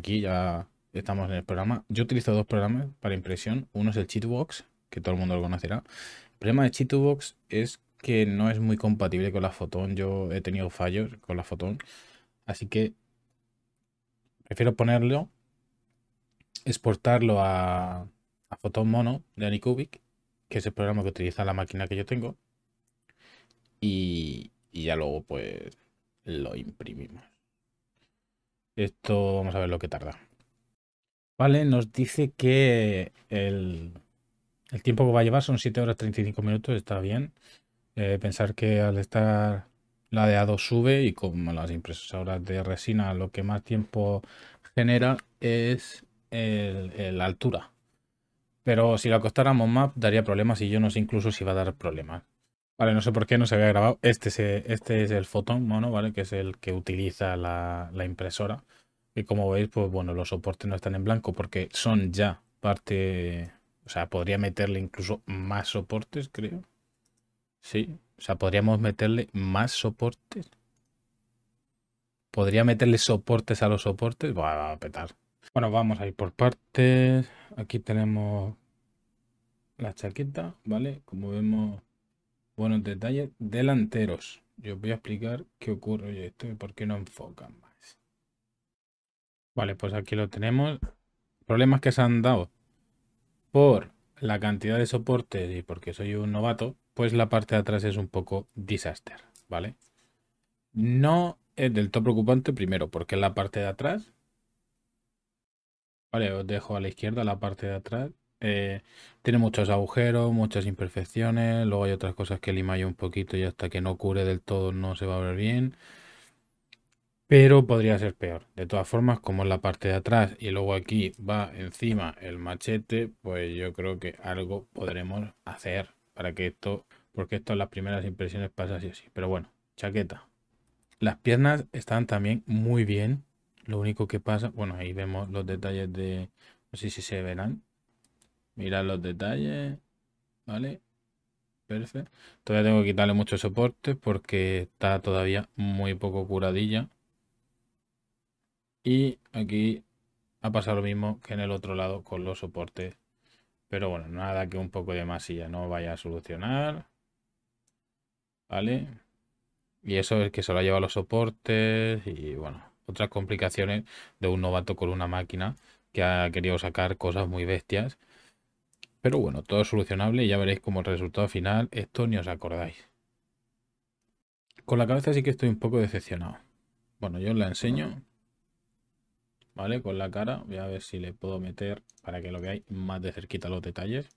Aquí, ya estamos en el programa. Yo utilizo dos programas para impresión. Uno es el Cheatbox, que todo el mundo lo conocerá. El problema de Cheatbox es que no es muy compatible con la Photon. Yo he tenido fallos con la Photon. Así que prefiero ponerlo, exportarlo a, a Photon Mono de Anycubic, que es el programa que utiliza la máquina que yo tengo. Y, y ya luego pues lo imprimimos. Esto vamos a ver lo que tarda. Vale, nos dice que el, el tiempo que va a llevar son 7 horas 35 minutos, está bien. Eh, pensar que al estar ladeado sube y como las impresoras de resina lo que más tiempo genera es la altura. Pero si lo acostáramos más daría problemas y yo no sé incluso si va a dar problemas. Vale, no sé por qué no se había grabado. Este es, este es el fotón mono, ¿vale? Que es el que utiliza la, la impresora. Y como veis, pues bueno, los soportes no están en blanco porque son ya parte... O sea, podría meterle incluso más soportes, creo. Sí, o sea, podríamos meterle más soportes. Podría meterle soportes a los soportes. Va a petar. Bueno, vamos a ir por partes. Aquí tenemos la chaqueta, ¿vale? Como vemos, buenos detalles delanteros. Yo os voy a explicar qué ocurre. Oye, esto por qué no enfocan más. Vale, pues aquí lo tenemos. Problemas que se han dado por la cantidad de soportes y porque soy un novato, pues la parte de atrás es un poco disaster, ¿vale? No es del todo preocupante, primero, porque la parte de atrás, vale, os dejo a la izquierda la parte de atrás, eh, tiene muchos agujeros, muchas imperfecciones, luego hay otras cosas que limayo un poquito y hasta que no cure del todo no se va a ver bien. Pero podría ser peor. De todas formas, como es la parte de atrás y luego aquí va encima el machete, pues yo creo que algo podremos hacer para que esto, porque esto en las primeras impresiones pasa así así. Pero bueno, chaqueta. Las piernas están también muy bien. Lo único que pasa, bueno, ahí vemos los detalles de, no sé si se verán. Mirad los detalles, ¿vale? Perfecto. Todavía tengo que quitarle muchos soportes porque está todavía muy poco curadilla. Y aquí ha pasado lo mismo que en el otro lado con los soportes. Pero bueno, nada que un poco de masilla no vaya a solucionar. ¿Vale? Y eso es que se lo ha llevado los soportes y bueno, otras complicaciones de un novato con una máquina que ha querido sacar cosas muy bestias. Pero bueno, todo solucionable y ya veréis como el resultado final, esto ni os acordáis. Con la cabeza sí que estoy un poco decepcionado. Bueno, yo os la enseño. ¿vale? Con la cara. Voy a ver si le puedo meter para que lo veáis más de cerquita los detalles.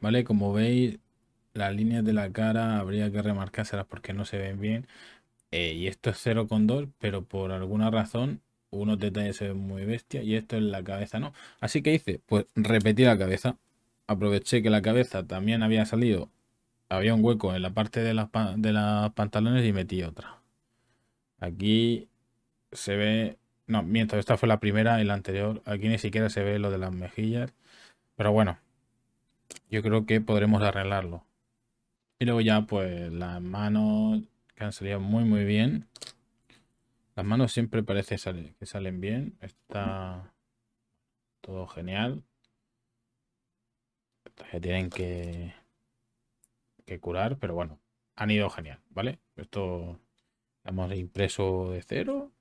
¿Vale? Como veis, las líneas de la cara habría que remarcárselas porque no se ven bien. Eh, y esto es 0,2, pero por alguna razón unos detalles se ven muy bestia y esto en la cabeza no. Así que hice, pues repetí la cabeza. Aproveché que la cabeza también había salido, había un hueco en la parte de las, de las pantalones y metí otra. Aquí se ve... No, mientras esta fue la primera y la anterior. Aquí ni siquiera se ve lo de las mejillas. Pero bueno, yo creo que podremos arreglarlo. Y luego ya pues las manos que han salido muy muy bien. Las manos siempre parece que salen bien. Está todo genial. Se tienen que, que curar, pero bueno, han ido genial, ¿vale? Esto Hemos impreso de cero.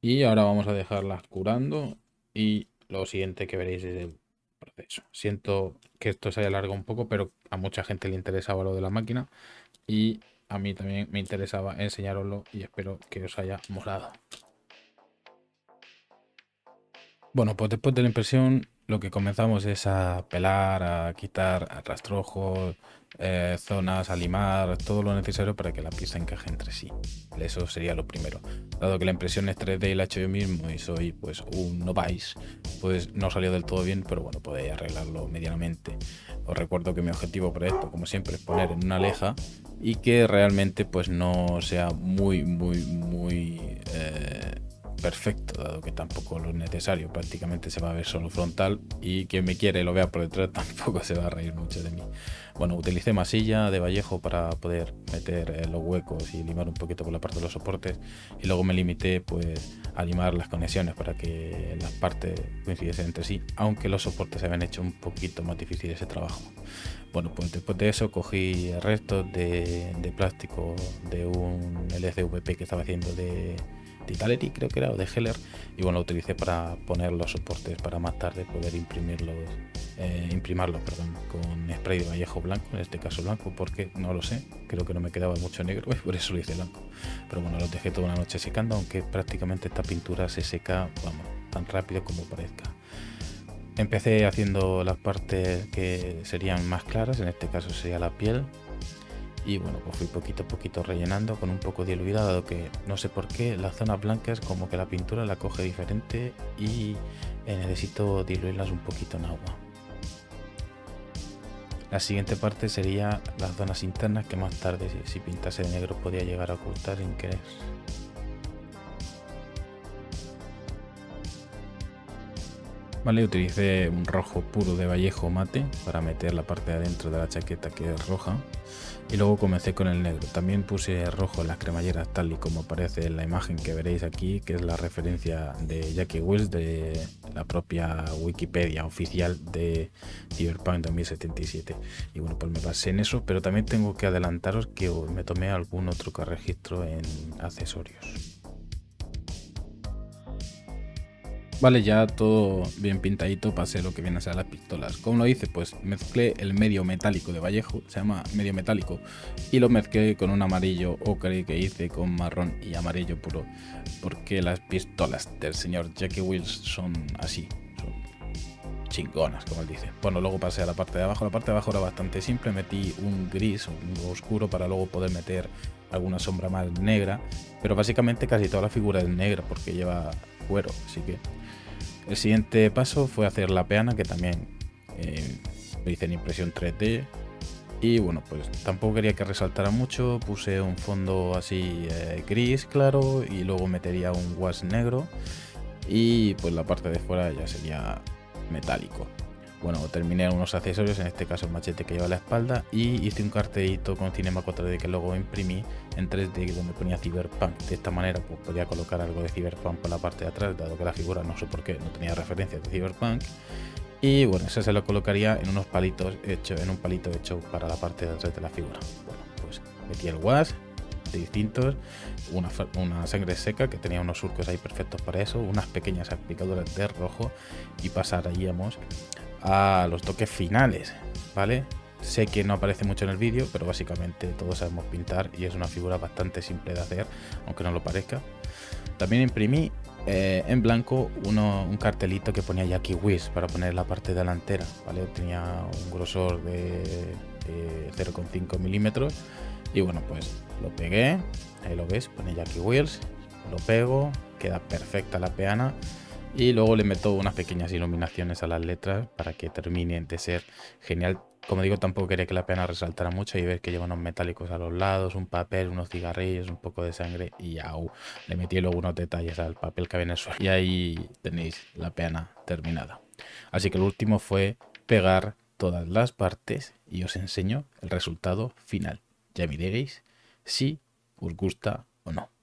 Y ahora vamos a dejarlas curando. Y lo siguiente que veréis es el proceso. Siento que esto se haya alargado un poco, pero a mucha gente le interesaba lo de la máquina. Y a mí también me interesaba enseñaroslo y espero que os haya molado. Bueno, pues después de la impresión lo que comenzamos es a pelar, a quitar rastrojos, eh, zonas, a limar, todo lo necesario para que la pieza encaje entre sí. Eso sería lo primero. Dado que la impresión es 3D y la he hecho yo mismo y soy pues un novice, pues no salió del todo bien, pero bueno, podéis arreglarlo medianamente. Os recuerdo que mi objetivo para esto, como siempre, es poner en una leja y que realmente pues no sea muy, muy, muy... Eh, perfecto, dado que tampoco lo es necesario, prácticamente se va a ver solo frontal y quien me quiere y lo vea por detrás tampoco se va a reír mucho de mí. Bueno, utilicé masilla de Vallejo para poder meter eh, los huecos y limar un poquito por la parte de los soportes y luego me limité pues a limar las conexiones para que las partes coincidiesen entre sí, aunque los soportes se habían hecho un poquito más difícil ese trabajo. Bueno, pues después de eso cogí restos de, de plástico de un LCVP que estaba haciendo de Titaleri creo que era, o de Heller, y bueno, lo utilicé para poner los soportes para más tarde poder imprimirlos, eh, imprimarlos perdón, con spray de Vallejo blanco, en este caso blanco, porque no lo sé, creo que no me quedaba mucho negro, por eso lo hice blanco. Pero bueno, los dejé toda una noche secando, aunque prácticamente esta pintura se seca, tan rápido como parezca. Empecé haciendo las partes que serían más claras, en este caso sería la piel, y bueno pues fui poquito a poquito rellenando con un poco diluida dado que no sé por qué las zonas blancas como que la pintura la coge diferente y eh, necesito diluirlas un poquito en agua. La siguiente parte sería las zonas internas que más tarde si, si pintase de negro podía llegar a ocultar sin querer. Vale, utilicé un rojo puro de Vallejo mate para meter la parte de adentro de la chaqueta que es roja y luego comencé con el negro. También puse rojo en las cremalleras tal y como aparece en la imagen que veréis aquí, que es la referencia de Jackie Wells de la propia Wikipedia oficial de Cyberpunk 2077. Y bueno, pues me basé en eso, pero también tengo que adelantaros que me tomé algún otro registro en accesorios. Vale, ya todo bien pintadito pasé lo que viene a ser las pistolas. ¿Cómo lo hice? Pues mezclé el medio metálico de Vallejo, se llama medio metálico, y lo mezclé con un amarillo ocre que hice con marrón y amarillo puro, porque las pistolas del señor Jackie Wills son así, son chingonas, como él dice. Bueno, luego pasé a la parte de abajo, la parte de abajo era bastante simple, metí un gris, un oscuro para luego poder meter alguna sombra más negra, pero básicamente casi toda la figura es negra porque lleva cuero, así que el siguiente paso fue hacer la peana, que también eh, lo hice en impresión 3D. Y bueno, pues tampoco quería que resaltara mucho, puse un fondo así eh, gris claro y luego metería un wash negro y pues la parte de fuera ya sería metálico. Bueno, terminé unos accesorios, en este caso el machete que lleva a la espalda y hice un cartelito con Cinema 4D que luego imprimí en 3D donde ponía Cyberpunk. De esta manera pues podía colocar algo de Cyberpunk por la parte de atrás, dado que la figura no sé por qué no tenía referencia de Cyberpunk. Y bueno, eso se lo colocaría en unos palitos hecho, en un palito hecho para la parte de atrás de la figura. Bueno, pues metí el wash distintos, una, una, sangre seca que tenía unos surcos ahí perfectos para eso, unas pequeñas aplicadoras de rojo y pasaríamos a los toques finales, ¿vale? Sé que no aparece mucho en el vídeo, pero básicamente todos sabemos pintar y es una figura bastante simple de hacer, aunque no lo parezca. También imprimí eh, en blanco un cartelito que ponía Jackie Wiz para poner la parte delantera, ¿vale? Tenía un grosor de, de 0,5 milímetros y bueno, pues lo pegué, ahí lo ves, pone Jackie Wheels, lo pego, queda perfecta la peana y luego le meto unas pequeñas iluminaciones a las letras para que terminen de ser genial. Como digo, tampoco quería que la peana resaltara mucho y ver que lleva unos metálicos a los lados, un papel, unos cigarrillos, un poco de sangre y au, le metí luego unos detalles al papel que había en el suelo. Y ahí tenéis la peana terminada. Así que lo último fue pegar todas las partes y os enseño el resultado final. Ya me si os gusta o no.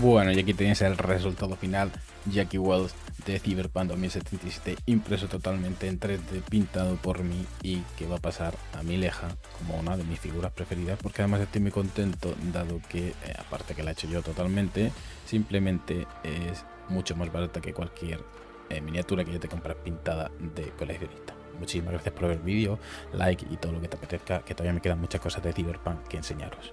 Bueno, y aquí tenéis el resultado final. Jackie Wells de Cyberpunk 2077, impreso totalmente en 3D, pintado por mí y que va a pasar a mi leja como una de mis figuras preferidas, porque además estoy muy contento, dado que, eh, aparte que la he hecho yo totalmente, simplemente es mucho más barata que cualquier eh, miniatura que yo te compras pintada de coleccionista. Muchísimas gracias por ver el vídeo, like y todo lo que te apetezca, que todavía me quedan muchas cosas de Cyberpunk que enseñaros.